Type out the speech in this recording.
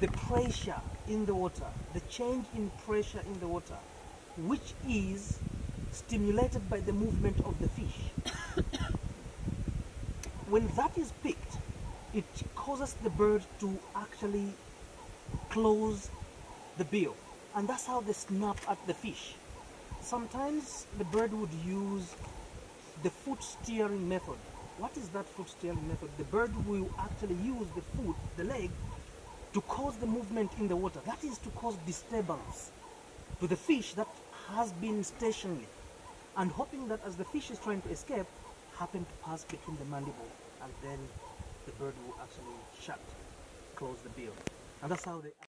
the pressure in the water, the change in pressure in the water, which is stimulated by the movement of the fish. when that is picked, it causes the bird to actually close the bill. And that's how they snap at the fish. Sometimes the bird would use the foot steering method. What is that foot steering method? The bird will actually use the foot, the leg, to cause the movement in the water. That is to cause disturbance to the fish that has been stationary and hoping that as the fish is trying to escape, happen to pass between the mandible and then the bird will actually shut, close the bill. And that's how they